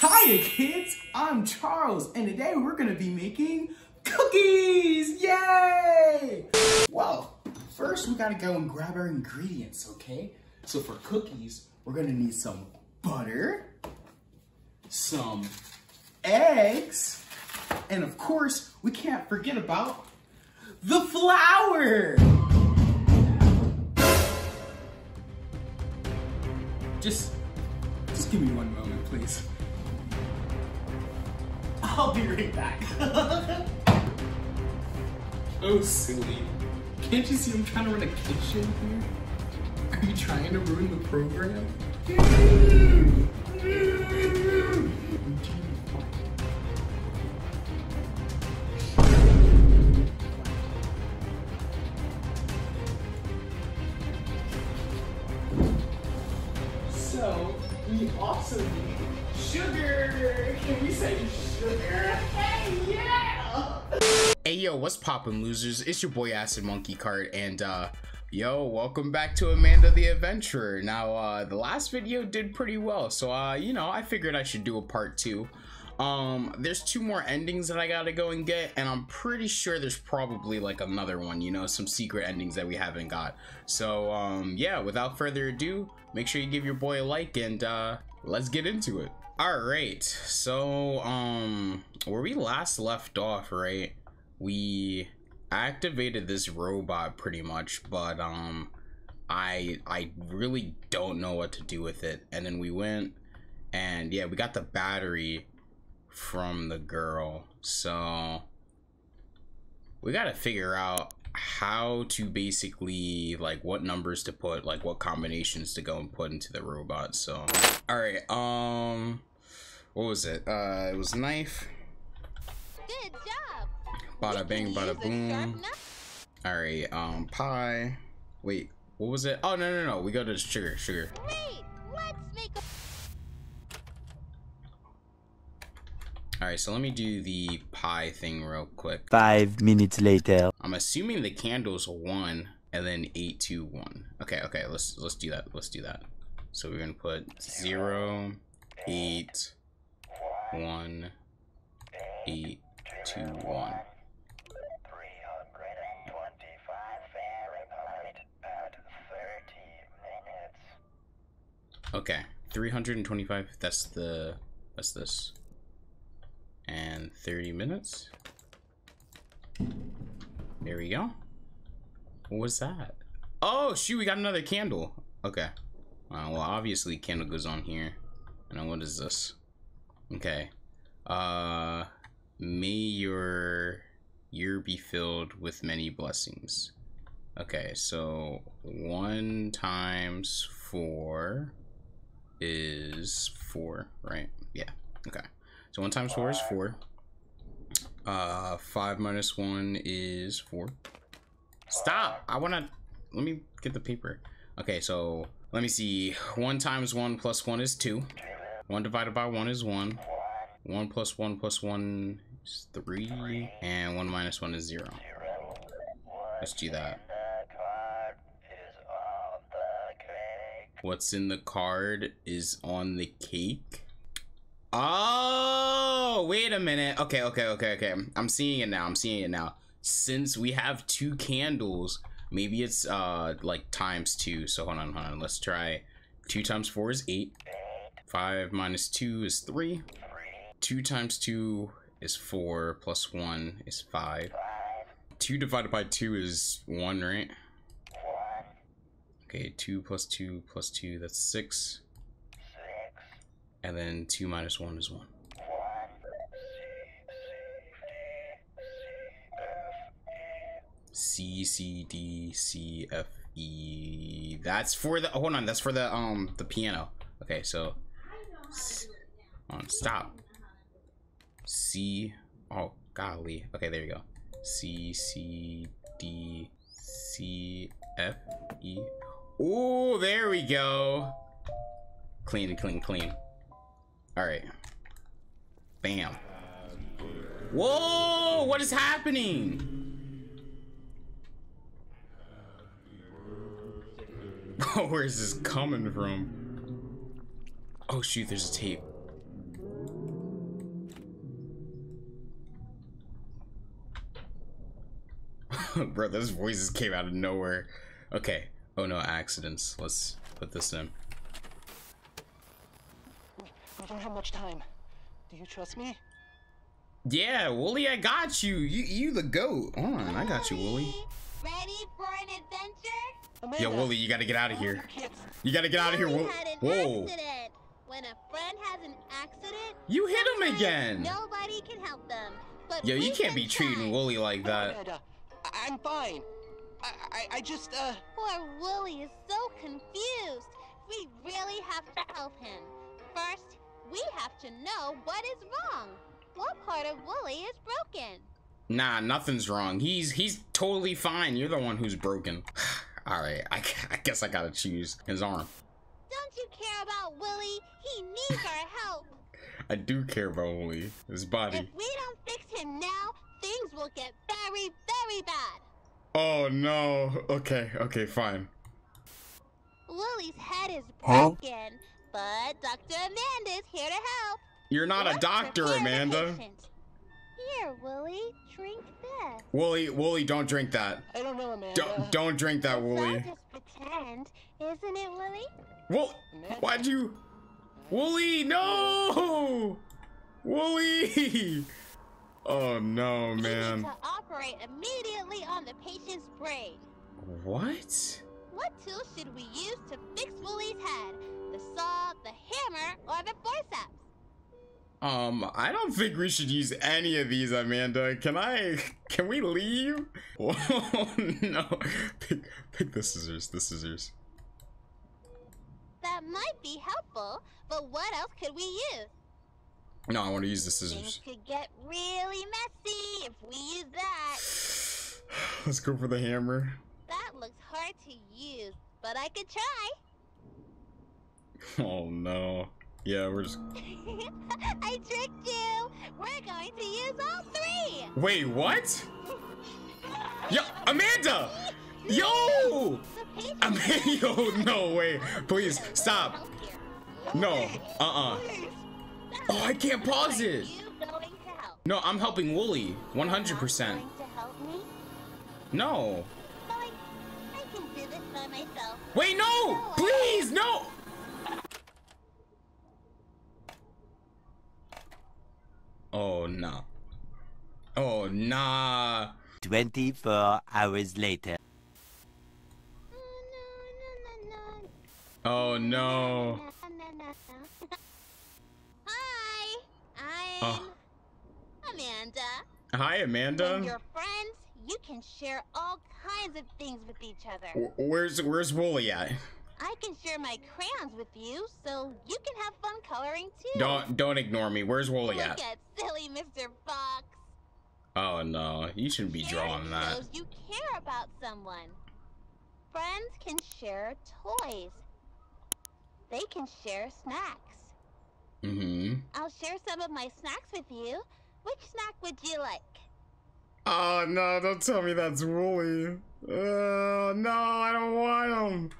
Hiya kids, I'm Charles and today we're gonna be making cookies, yay! Well, first we gotta go and grab our ingredients, okay? So for cookies, we're gonna need some butter, some eggs, and of course, we can't forget about the flour! Just, just give me one moment, please. I'll be right back. oh, silly. Can't you see I'm trying to run a kitchen here? Are you trying to ruin the program? So, we also Hey yo, what's poppin' losers? It's your boy Acid Monkey Kart and uh yo, welcome back to Amanda the Adventurer. Now uh the last video did pretty well, so uh you know, I figured I should do a part 2. Um there's two more endings that I got to go and get and I'm pretty sure there's probably like another one, you know, some secret endings that we haven't got. So um yeah, without further ado, make sure you give your boy a like and uh let's get into it. All right. So um where we last left off, right? We activated this robot pretty much but um i i really don't know what to do with it. And then we went and yeah we got the battery from the girl. So we got to figure out how to basically like what numbers to put like what combinations to go and put into the robot so. All right um what was it? Uh it was knife. Good job. Bada bang, bada use a sharp boom. All right, um, pie. Wait, what was it? Oh no, no, no. We go to sugar, sugar. Great. Let's make a All right, so let me do the pie thing real quick. Five minutes later. I'm assuming the candles one and then eight, two, one. Okay, okay. Let's let's do that. Let's do that. So we're gonna put zero, eight, one, eight, two, one. Okay, 325. That's the that's this. And 30 minutes. There we go. What was that? Oh shoot, we got another candle. Okay. Uh, well, obviously candle goes on here. And what is this? Okay. Uh, may your year be filled with many blessings. Okay, so one times four is four, right? Yeah. Okay. So one times four is four. Uh, five minus one is four. Stop! I wanna. Let me get the paper. Okay, so let me see. One times one plus one is two. One divided by one is one. One plus one plus one is three. And one minus one is zero. Let's do that. What's in the card is on the cake. Oh, wait a minute. Okay, okay, okay, okay. I'm seeing it now. I'm seeing it now. Since we have two candles, maybe it's uh like times two. So hold on, hold on. Let's try. Two times four is eight. Five minus two is three. Two times two is four. Plus one is five. Two divided by two is one, right? Okay, two plus two plus two, that's six. six. And then two minus one is one. C C D C F E. That's for the. Hold on, that's for the um the piano. Okay, so. on, stop. C. Oh golly. Okay, there you go. C C D C F E. Ooh, there we go. Clean, clean, clean. All right. Bam. Whoa, what is happening? Oh, where is this coming from? Oh shoot, there's a tape. Bro, those voices came out of nowhere. Okay. Oh no, accidents. Let's put this in. We don't have much time. Do you trust me? Yeah, Wooly, I got you. You you the goat. Hold on, I got you, Wooly. Ready for an adventure? Amanda, Yo, Wooly, you gotta get out of here. You gotta get out of here. Wooly Wo- had an Whoa. accident. When a friend has an accident, You hit him again. Nobody can help them. But Yo, you can't can be treating. Wooly like that. Amanda, I'm fine. I, I, I just, uh, Poor Wooly is so confused. We really have to help him. First, we have to know what is wrong. What part of Wooly is broken? Nah, nothing's wrong. He's he's totally fine. You're the one who's broken. All right, I, I guess I gotta choose his arm. Don't you care about Wooly? He needs our help. I do care about Wooly, his body. If body. we don't fix him now, things will get very, very bad. Oh no. Okay, okay, fine. Wooly's head is Huh? broken, but Dr. Amanda is here to help. You're not a Let's doctor, Amanda. Here, Wooly, drink this. Wooly, Wooly, don't drink that. I don't know, Amanda. Don't don't drink that, Let's Wooly. just pretend, isn't it, Wooly? Wool, why'd you? Wooly, no! Wooly! Oh no, We man. Operate immediately on the patient's brain. What? What tool should we use to fix Wooly's head? The saw, the hammer, or the forceps? Um, I don't think we should use any of these, Amanda. Can I? Can we leave? Oh no! Pick, pick the scissors. The scissors. That might be helpful, but what else could we use? No, I want to use the Things scissors. could get really messy if we use that. Let's go for the hammer. That looks hard to use, but I could try. Oh no. Yeah, we're just. I tricked you. We're going to use all three. Wait, what? Yo, Amanda! Yo! Amanda! Yo, no way! Please stop! No, uh-uh. Oh, I can't pause Are it. you going to help? No, I'm helping Wooly. 100%. Not going to help me? No. Fine. I can do this by myself. Wait, no! Please, no! Oh, no. Oh, nah. 24 hours later. Oh, no, no, no, no. Oh, no. Na, na, na, na. Hi, I'm Oh. Amanda. Hi, When Amanda. you're friends, you can share all kinds of things with each other. Wh- Where's Where's Wooly at? I can share my crayons with you, so you can have fun coloring too. Don't don't ignore me. Where's Wooly Look at? at silly Mr. Fox. Oh no, you shouldn't be Sharing drawing that. shows you care about someone. Friends can share toys. They can share snacks. Mm-hmm. I'll share some of my snacks with you. Which snack would you like? Oh no, don't tell me that's Wooly. Oh no, I don't want him.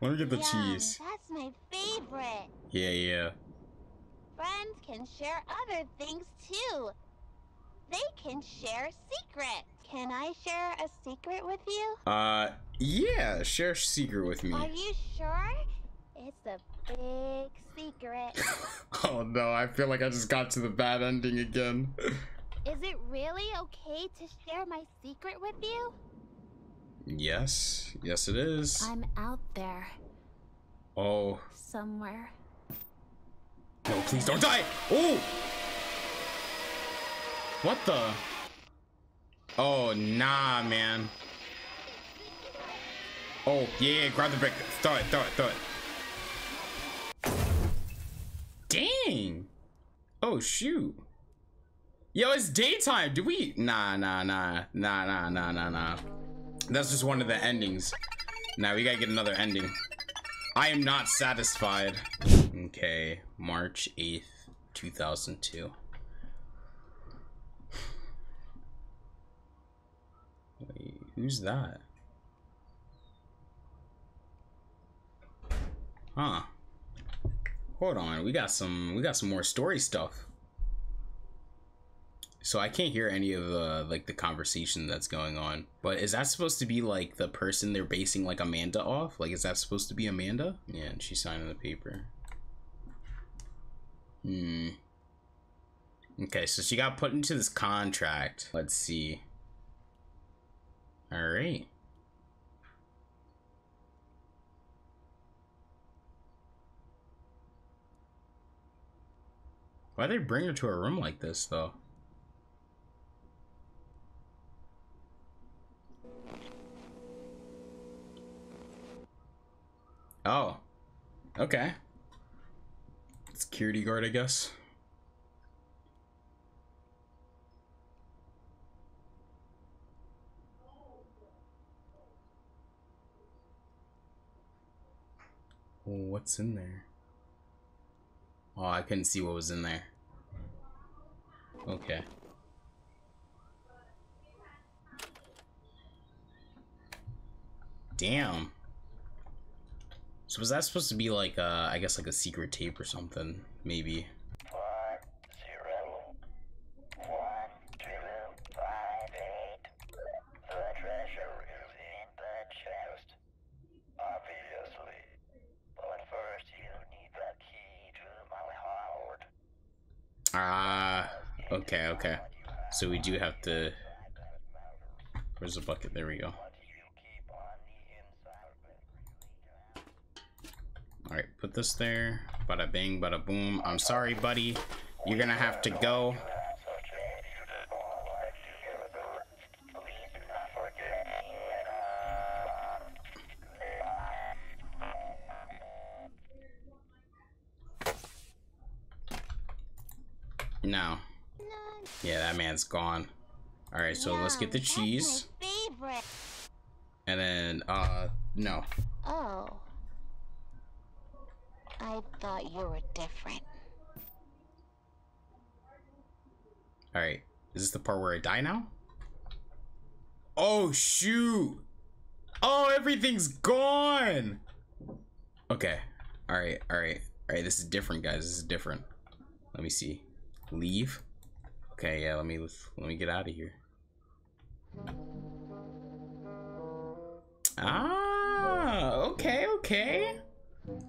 Let me get the Yum, cheese. That's my favorite. Yeah, yeah. Friends can share other things too. They can share secrets. Can I share a secret with you? Uh, yeah. Share a secret with me. Are you sure? It's a big secret. Oh no, I feel like I just got to the bad ending again. Is it really okay to share my secret with you? yes, yes it is. I'm out there Oh somewhere. no, please don't die. Oh. What the? Oh nah, man. Oh yeah, yeah, grab the brick. Throw it, throw it, throw it. Dang. Oh shoot. Yo, it's daytime. Do we? Nah, nah, nah, nah, nah, nah, nah, nah. That's just one of the endings. Now we gotta get another ending. I am not satisfied. Okay, March 8th, 2002. Wait, who's that? Huh. Hold on, we got some we got some more story stuff. so I can't hear any of the like the conversation that's going on. But is that supposed to be like the person they're basing like Amanda off? Like, is that supposed to be Amanda? Yeah, and she's signing the paper. Hmm. Okay, so she got put into this contract. Let's see. All right. Why they bring her to a room like this, though? Oh. Okay. Security guard, I guess. What's in there? Oh, I couldn't see what was in there. Okay. Damn. So was that supposed to be like, uh, I guess like a secret tape or something, maybe? One zero one two five eight. The treasure is in the chest. Obviously. But first you need the key to my heart. Ah, okay, okay. So we do have to. Where's the bucket? There we go. What you keep on the inside of it really All right, put this there. Bada bing, bada boom. I'm sorry, buddy. You're gonna have to go. Gone. All right, so let's get the cheese, and then uh, no. Oh. I thought you were different. All right, is this the part where I die now? Oh shoot! Oh, everything's gone. Okay. All right. All right. All right. This is different, guys. This is different. Let me see. Leave. Okay. Yeah. Let me let me get out of here. Ah. Okay. Okay.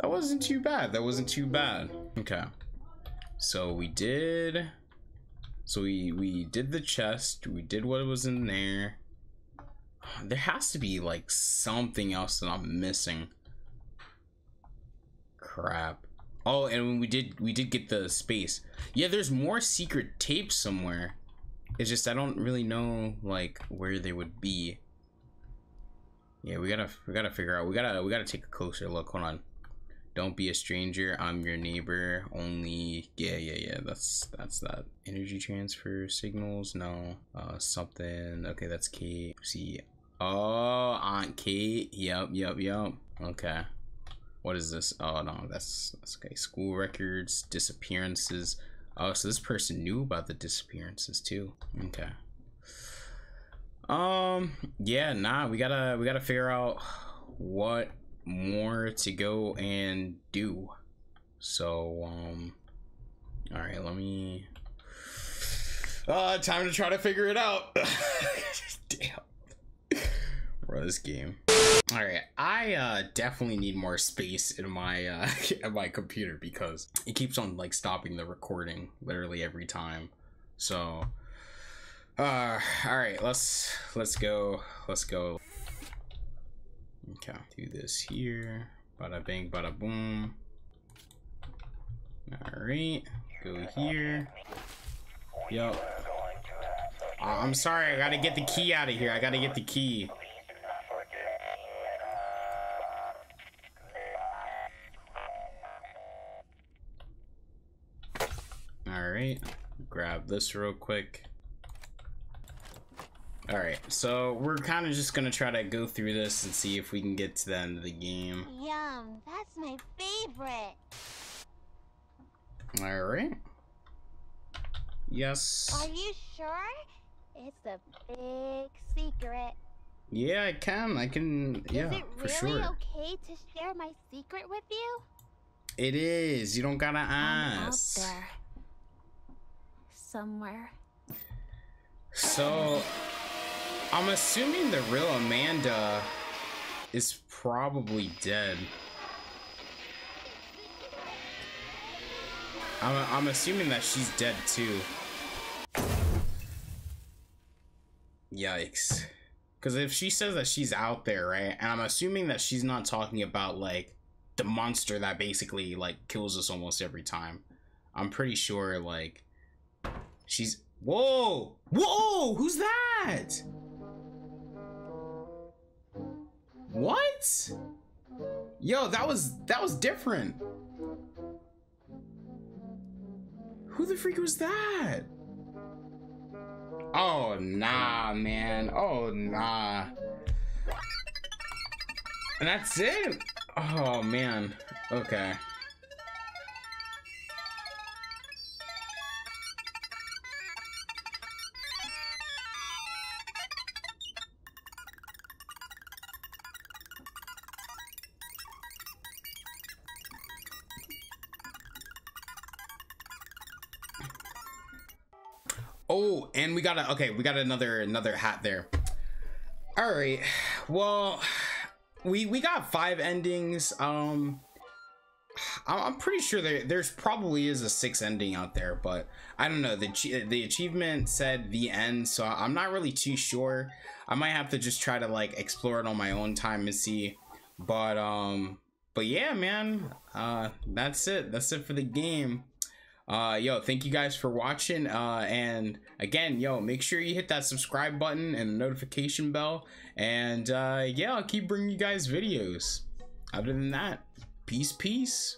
That wasn't too bad. That wasn't too bad. Okay. So we did. So we we did the chest. We did what was in there. There has to be like something else that I'm missing. Crap. Oh, and we did we did get the space. Yeah, there's more secret tapes somewhere. It's just I don't really know like where they would be. Yeah, we gotta we gotta figure out. We gotta we gotta take a closer look. Hold on. Don't be a stranger. I'm your neighbor. Only yeah yeah yeah. That's that's that. Energy transfer signals. No. Uh, something. Okay, that's Kate. See. Oh, Aunt Kate. Yep yep yep. Okay. What is this? Oh no, that's that's okay. School records, disappearances. Oh, so this person knew about the disappearances too. Okay. Um. Yeah. Nah. We gotta. We gotta figure out what more to go and do. So. Um. All right. Let me. Uh, time to try to figure it out. Damn. Bro, this game. All right, I uh, definitely need more space in my uh, in my computer because it keeps on like stopping the recording literally every time. So, uh, all right, let's let's go. Let's go. Okay, do this here. Bada bang, bada boom. All right, go here. Yep. Uh, I'm sorry, I gotta get the key out of here. I gotta get the key. Right, grab this real quick. All right, so we're kind of just gonna try to go through this and see if we can get to the end of the game. Yum, that's my favorite. All right. Yes. Are you sure? It's a big secret. Yeah, I can. I can. Yeah, Is it for really sure. okay to share my secret with you? It is. You don't gotta ask. I'm out there. Somewhere. So, I'm assuming the real Amanda is probably dead. I'm, I'm assuming that she's dead too. Yikes. Because if she says that she's out there, right, and I'm assuming that she's not talking about like the monster that basically like kills us almost every time. I'm pretty sure like she's whoa whoa who's that? What? Yo, that was that was different. Who the freak was that? Oh nah, man. Oh nah. And that's it. Oh man. Okay. Oh, and we got a okay, we got another another hat there. All right. Well, we we got five endings. Um I'm pretty sure there there's probably is a six ending out there, but I don't know. The the achievement said the end, so I'm not really too sure. I might have to just try to like explore it on my own time and see. But um but yeah, man. Uh that's it. That's it for the game uh yo thank you guys for watching uh and again yo make sure you hit that subscribe button and the notification bell and uh yeah i'll keep bringing you guys videos. Other than that peace peace